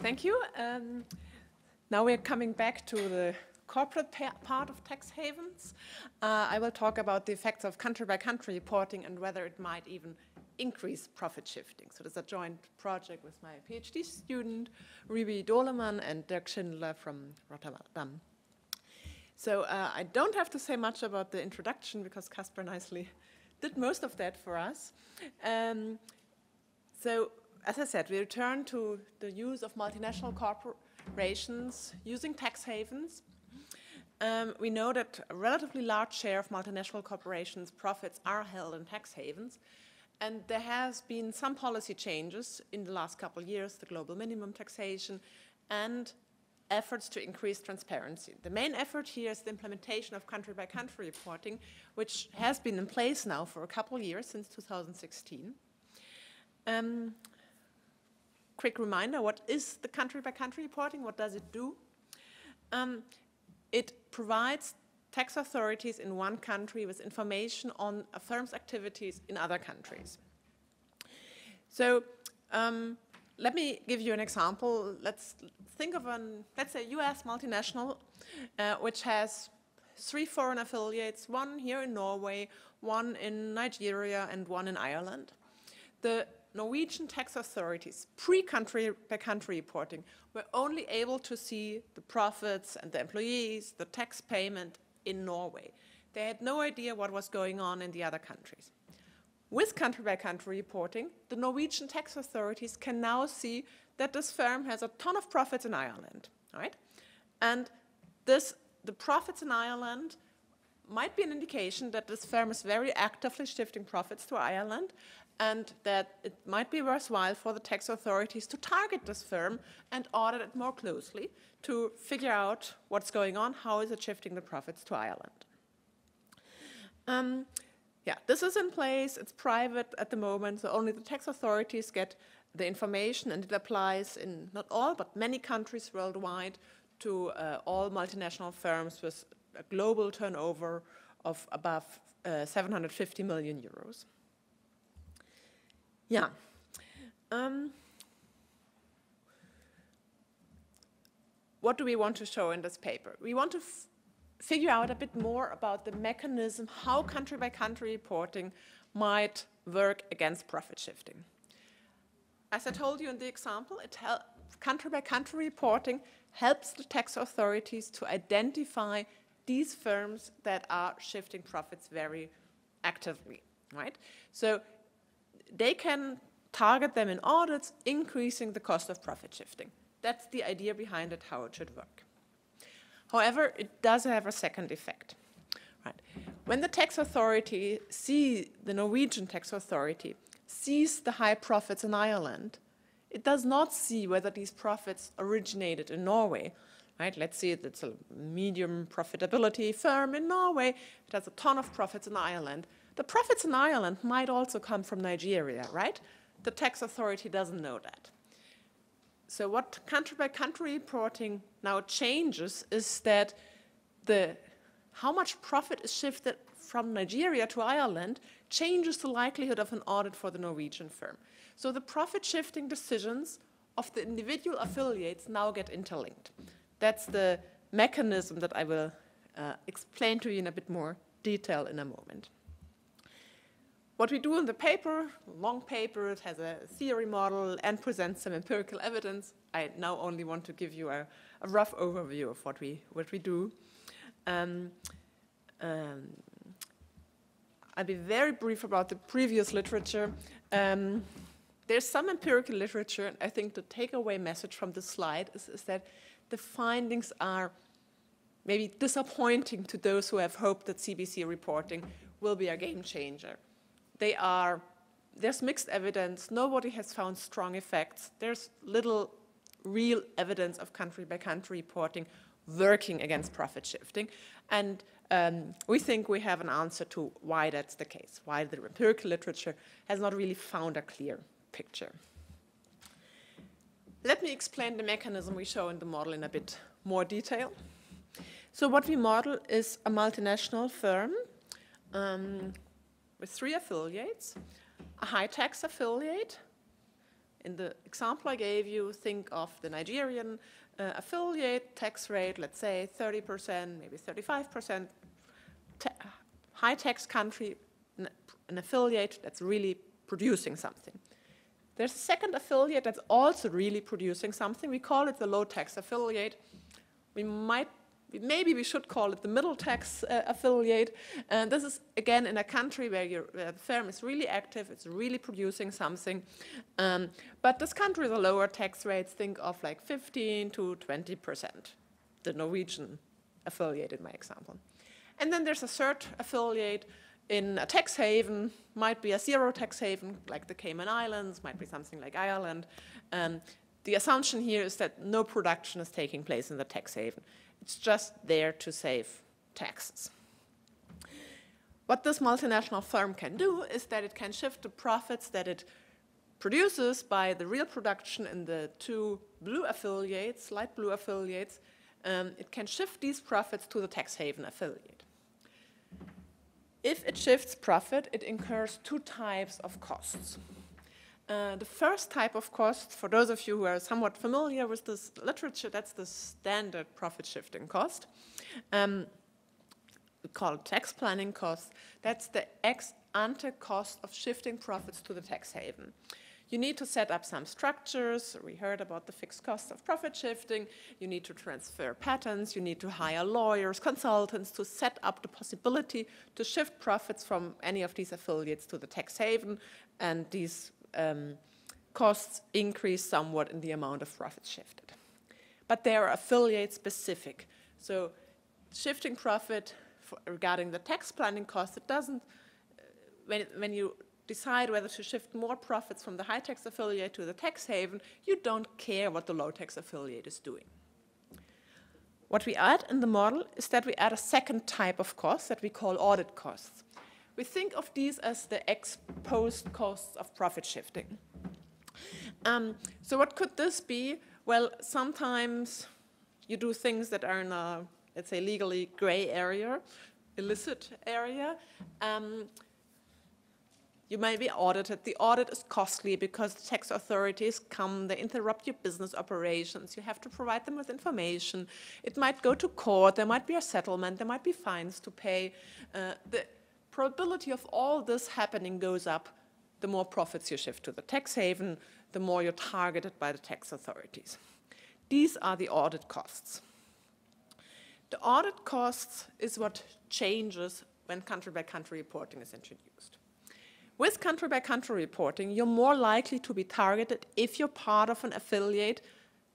Thank you. Um, now we're coming back to the corporate part of tax havens. Uh, I will talk about the effects of country-by-country reporting and whether it might even increase profit shifting. So there's a joint project with my PhD student, Ruby Doeleman and Dirk Schindler from Rotterdam. So uh, I don't have to say much about the introduction because Casper nicely did most of that for us. Um, so as I said, we return to the use of multinational corporations using tax havens. Um, we know that a relatively large share of multinational corporations' profits are held in tax havens, and there has been some policy changes in the last couple of years, the global minimum taxation, and efforts to increase transparency. The main effort here is the implementation of country-by-country -country reporting, which has been in place now for a couple of years, since 2016. Um, quick reminder, what is the country-by-country -country reporting? What does it do? Um, it provides tax authorities in one country with information on a firm's activities in other countries. So um, let me give you an example. Let's think of an, let's say, US multinational, uh, which has three foreign affiliates, one here in Norway, one in Nigeria, and one in Ireland. The Norwegian tax authorities, pre-country by country reporting, were only able to see the profits and the employees, the tax payment in Norway. They had no idea what was going on in the other countries. With country by country reporting, the Norwegian tax authorities can now see that this firm has a ton of profits in Ireland, right? And this, the profits in Ireland might be an indication that this firm is very actively shifting profits to Ireland and that it might be worthwhile for the tax authorities to target this firm and audit it more closely to figure out what's going on, how is it shifting the profits to Ireland. Um, yeah, this is in place, it's private at the moment, so only the tax authorities get the information and it applies in not all, but many countries worldwide to uh, all multinational firms with a global turnover of above uh, 750 million euros. Yeah. Um, what do we want to show in this paper? We want to figure out a bit more about the mechanism, how country by country reporting might work against profit shifting. As I told you in the example, country by country reporting helps the tax authorities to identify these firms that are shifting profits very actively, right? So they can target them in audits, increasing the cost of profit shifting. That's the idea behind it, how it should work. However, it does have a second effect. Right. When the tax authority see the Norwegian tax authority sees the high profits in Ireland, it does not see whether these profits originated in Norway. Right? Let's say it's a medium profitability firm in Norway. It has a ton of profits in Ireland. The profits in Ireland might also come from Nigeria, right? The tax authority doesn't know that. So what country by country reporting now changes is that the how much profit is shifted from Nigeria to Ireland changes the likelihood of an audit for the Norwegian firm. So the profit shifting decisions of the individual affiliates now get interlinked. That's the mechanism that I will uh, explain to you in a bit more detail in a moment. What we do in the paper, long paper, it has a theory model and presents some empirical evidence. I now only want to give you a, a rough overview of what we, what we do. Um, um, I'll be very brief about the previous literature. Um, there's some empirical literature, and I think the takeaway message from this slide is, is that the findings are maybe disappointing to those who have hoped that CBC reporting will be a game changer they are, there's mixed evidence. Nobody has found strong effects. There's little real evidence of country by country reporting working against profit shifting. And um, we think we have an answer to why that's the case, why the empirical literature has not really found a clear picture. Let me explain the mechanism we show in the model in a bit more detail. So what we model is a multinational firm um, with three affiliates, a high tax affiliate, in the example I gave you, think of the Nigerian uh, affiliate tax rate, let's say 30%, maybe 35%, ta high tax country, an affiliate that's really producing something. There's a second affiliate that's also really producing something. We call it the low tax affiliate. We might maybe we should call it the middle tax uh, affiliate. And this is, again, in a country where, the firm is really active, it's really producing something. Um, but this country has lower tax rates, think of like 15 to 20%, the Norwegian affiliate in my example. And then there's a third affiliate in a tax haven, might be a zero tax haven, like the Cayman Islands, might be something like Ireland. Um, the assumption here is that no production is taking place in the tax haven. It's just there to save taxes. What this multinational firm can do is that it can shift the profits that it produces by the real production in the two blue affiliates, light blue affiliates, um, it can shift these profits to the tax haven affiliate. If it shifts profit, it incurs two types of costs. Uh, the first type of cost, for those of you who are somewhat familiar with this literature, that's the standard profit shifting cost. Um, we call it tax planning cost. That's the ex ante cost of shifting profits to the tax haven. You need to set up some structures. We heard about the fixed cost of profit shifting. You need to transfer patents. You need to hire lawyers, consultants to set up the possibility to shift profits from any of these affiliates to the tax haven. And these um, costs increase somewhat in the amount of profits shifted. But they are affiliate specific. So shifting profit regarding the tax planning cost, it doesn't, uh, when, when you decide whether to shift more profits from the high tax affiliate to the tax haven, you don't care what the low tax affiliate is doing. What we add in the model is that we add a second type of cost that we call audit costs. We think of these as the ex post costs of profit shifting. Um, so what could this be? Well, sometimes you do things that are in a, let's say, legally gray area, illicit area. Um, you may be audited. The audit is costly because the tax authorities come, they interrupt your business operations. You have to provide them with information. It might go to court. There might be a settlement. There might be fines to pay. Uh, the, probability of all this happening goes up the more profits you shift to the tax haven, the more you're targeted by the tax authorities. These are the audit costs. The audit costs is what changes when country by country reporting is introduced. With country by country reporting, you're more likely to be targeted if you're part of an affiliate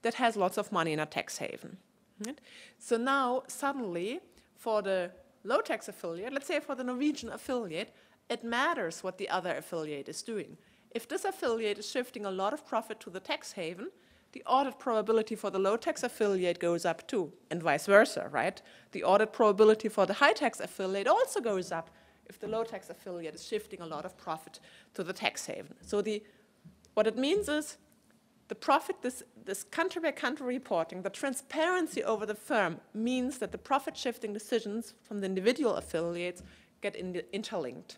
that has lots of money in a tax haven. Right? So now, suddenly, for the low tax affiliate, let's say for the Norwegian affiliate, it matters what the other affiliate is doing. If this affiliate is shifting a lot of profit to the tax haven, the audit probability for the low tax affiliate goes up too, and vice versa, right? The audit probability for the high tax affiliate also goes up if the low tax affiliate is shifting a lot of profit to the tax haven. So the, what it means is the profit, this, this country by country reporting, the transparency over the firm means that the profit shifting decisions from the individual affiliates get in interlinked.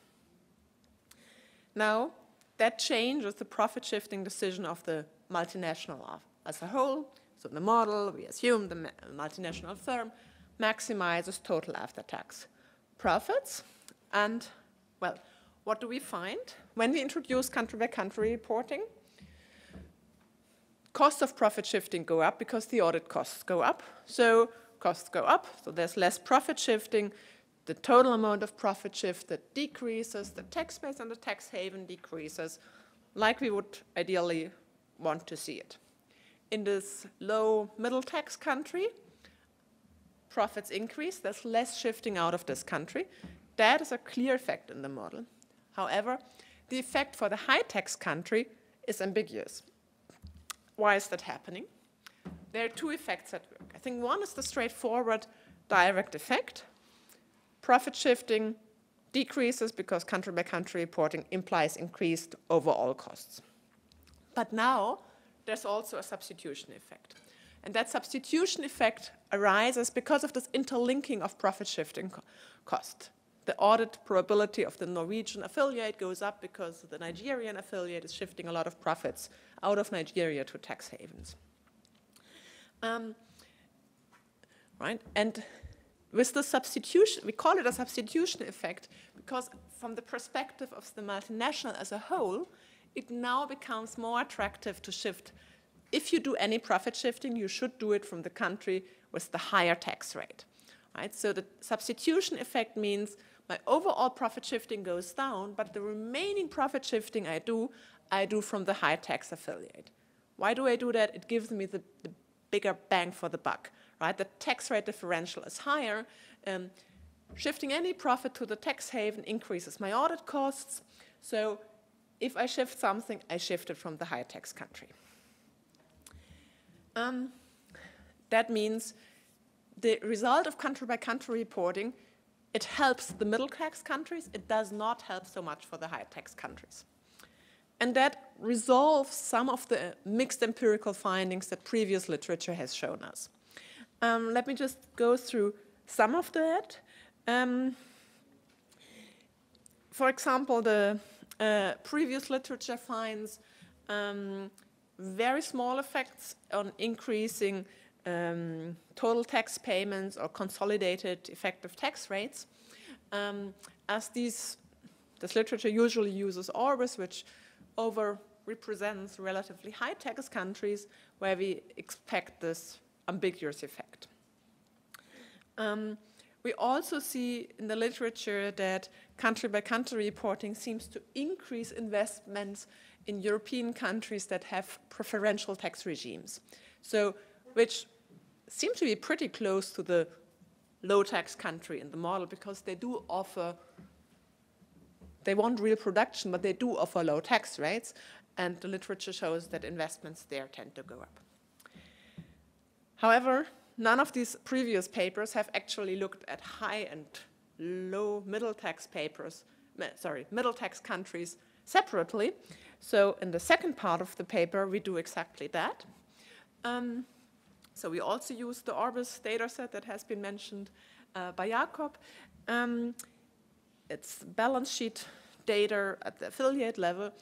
Now, that changes the profit shifting decision of the multinational as a whole. So the model, we assume the multinational firm maximizes total after tax profits. And, well, what do we find when we introduce country by country reporting? Costs of profit shifting go up because the audit costs go up. So costs go up, so there's less profit shifting. The total amount of profit shift that decreases, the tax base and the tax haven decreases, like we would ideally want to see it. In this low middle tax country, profits increase, there's less shifting out of this country. That is a clear effect in the model. However, the effect for the high tax country is ambiguous. Why is that happening? There are two effects at work. I think one is the straightforward direct effect. Profit shifting decreases because country by country reporting implies increased overall costs. But now there's also a substitution effect. And that substitution effect arises because of this interlinking of profit shifting co cost. The audit probability of the Norwegian affiliate goes up because the Nigerian affiliate is shifting a lot of profits out of Nigeria to tax havens. Um, right? And with the substitution, we call it a substitution effect because from the perspective of the multinational as a whole, it now becomes more attractive to shift. If you do any profit shifting, you should do it from the country with the higher tax rate. Right? So the substitution effect means my overall profit shifting goes down, but the remaining profit shifting I do, I do from the high tax affiliate. Why do I do that? It gives me the, the bigger bang for the buck, right? The tax rate differential is higher. Um, shifting any profit to the tax haven increases my audit costs. So if I shift something, I shift it from the high tax country. Um, that means the result of country by country reporting, it helps the middle tax countries. It does not help so much for the high tax countries. And that resolves some of the mixed empirical findings that previous literature has shown us. Um, let me just go through some of that. Um, for example, the uh, previous literature finds um, very small effects on increasing um, total tax payments or consolidated effective tax rates, um, as these, this literature usually uses Orbis, which over represents relatively high tax countries where we expect this ambiguous effect. Um, we also see in the literature that country by country reporting seems to increase investments in European countries that have preferential tax regimes. So, which seem to be pretty close to the low tax country in the model because they do offer, they want real production, but they do offer low tax rates. And the literature shows that investments there tend to go up. However, None of these previous papers have actually looked at high and low middle tax papers, sorry, middle tax countries separately. So in the second part of the paper, we do exactly that. Um, so we also use the Orbis dataset that has been mentioned uh, by Jakob. Um, it's balance sheet data at the affiliate level,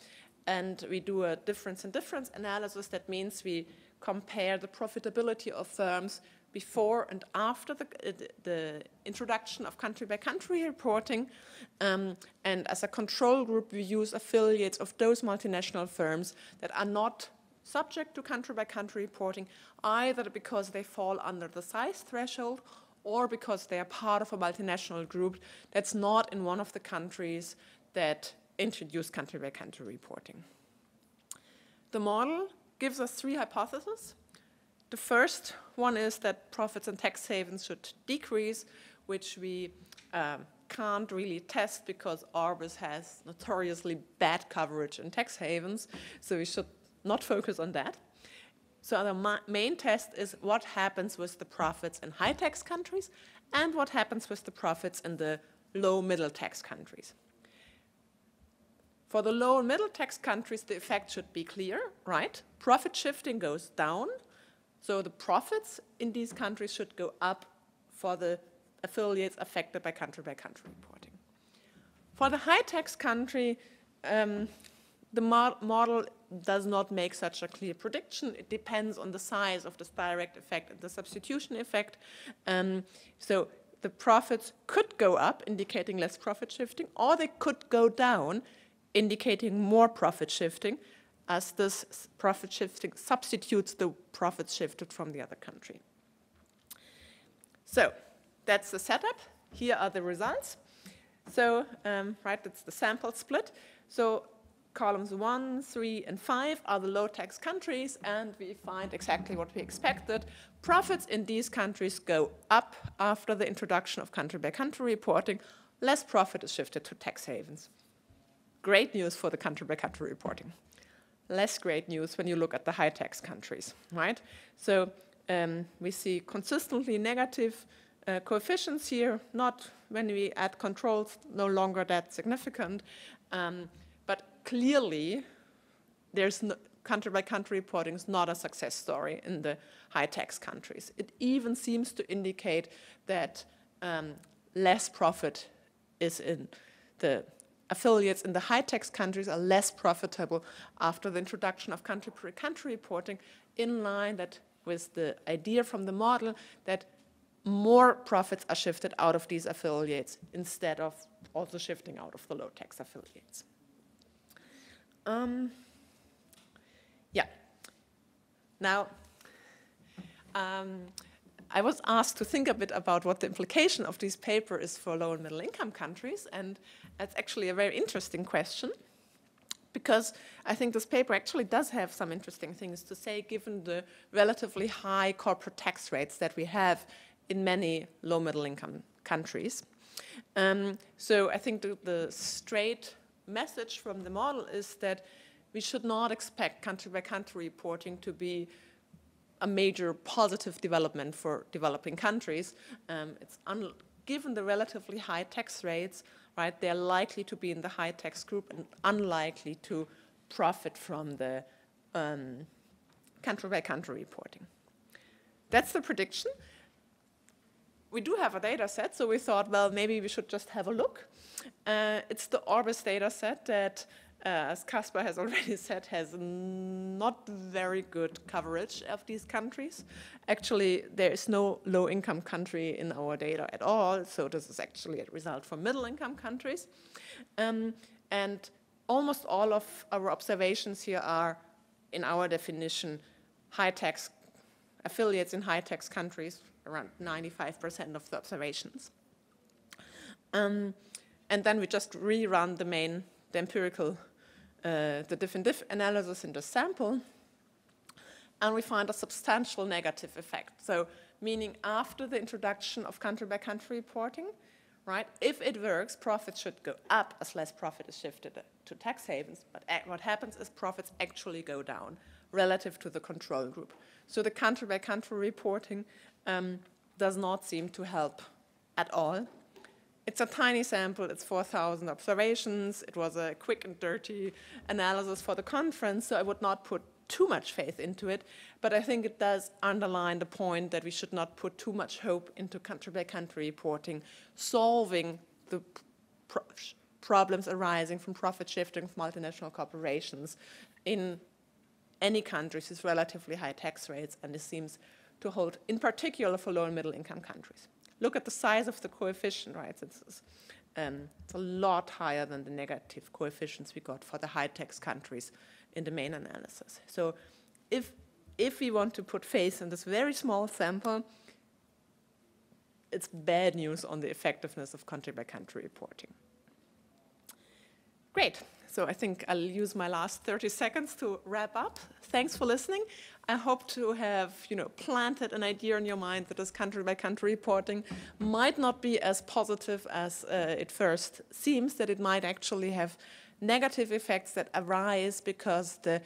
and we do a difference in difference analysis. That means we compare the profitability of firms before and after the, uh, the introduction of country-by-country -country reporting. Um, and as a control group, we use affiliates of those multinational firms that are not subject to country-by-country -country reporting, either because they fall under the size threshold or because they are part of a multinational group that's not in one of the countries that introduce country-by-country -country reporting. The model gives us three hypotheses. The first one is that profits and tax havens should decrease, which we um, can't really test because Orbis has notoriously bad coverage in tax havens, so we should not focus on that. So the main test is what happens with the profits in high tax countries and what happens with the profits in the low middle tax countries. For the low and middle tax countries, the effect should be clear, right? Profit shifting goes down, so the profits in these countries should go up for the affiliates affected by country-by-country -country reporting. For the high-tax country, um, the mo model does not make such a clear prediction. It depends on the size of this direct effect and the substitution effect. Um, so the profits could go up, indicating less profit shifting, or they could go down, indicating more profit shifting as this profit shifting substitutes the profits shifted from the other country. So that's the setup. Here are the results. So, um, right, that's the sample split. So columns one, three, and five are the low tax countries, and we find exactly what we expected. Profits in these countries go up after the introduction of country by country reporting. Less profit is shifted to tax havens. Great news for the country by country reporting less great news when you look at the high tax countries, right? So um, we see consistently negative uh, coefficients here, not when we add controls, no longer that significant. Um, clearly, there's no, country by country reporting is not a success story in the high tax countries. It even seems to indicate that um, less profit is in the affiliates in the high-tax countries are less profitable after the introduction of country-per-country reporting, in line that with the idea from the model that more profits are shifted out of these affiliates instead of also shifting out of the low-tax affiliates. Um, yeah. Now, um, I was asked to think a bit about what the implication of this paper is for low and middle income countries, and that's actually a very interesting question because I think this paper actually does have some interesting things to say given the relatively high corporate tax rates that we have in many low middle income countries. Um, so I think the, the straight message from the model is that we should not expect country by country reporting to be a major positive development for developing countries. Um, given the relatively high tax rates, right, they're likely to be in the high tax group and unlikely to profit from the um, country by country reporting. That's the prediction. We do have a data set, so we thought, well, maybe we should just have a look. Uh, it's the Orbis data set that uh, as Caspar has already said, has not very good coverage of these countries. Actually, there is no low-income country in our data at all, so this is actually a result for middle-income countries. Um, and almost all of our observations here are, in our definition, high-tax affiliates in high-tax countries, around 95% of the observations. Um, and then we just rerun the main, the empirical uh, the diff and diff analysis in the sample, and we find a substantial negative effect. So meaning after the introduction of country-by-country reporting, right, if it works, profits should go up as less profit is shifted to tax havens, but what happens is profits actually go down relative to the control group. So the country-by-country -country reporting um, does not seem to help at all it's a tiny sample, it's 4,000 observations. It was a quick and dirty analysis for the conference, so I would not put too much faith into it, but I think it does underline the point that we should not put too much hope into country-by-country reporting, solving the pro problems arising from profit shifting from multinational corporations in any countries with relatively high tax rates, and this seems to hold in particular for low and middle income countries look at the size of the coefficient, right? It's, um, it's a lot higher than the negative coefficients we got for the high-tax countries in the main analysis. So if, if we want to put faith in this very small sample, it's bad news on the effectiveness of country-by-country -country reporting. Great. So I think I'll use my last 30 seconds to wrap up. Thanks for listening. I hope to have, you know, planted an idea in your mind that this country-by-country reporting might not be as positive as uh, it first seems, that it might actually have negative effects that arise because the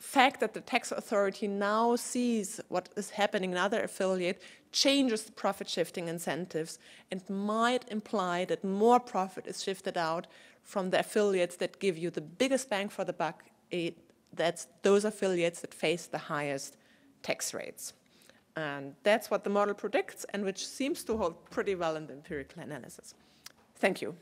fact that the tax authority now sees what is happening in other affiliate changes the profit shifting incentives and might imply that more profit is shifted out from the affiliates that give you the biggest bang for the buck, it, that's those affiliates that face the highest tax rates. And that's what the model predicts and which seems to hold pretty well in the empirical analysis. Thank you.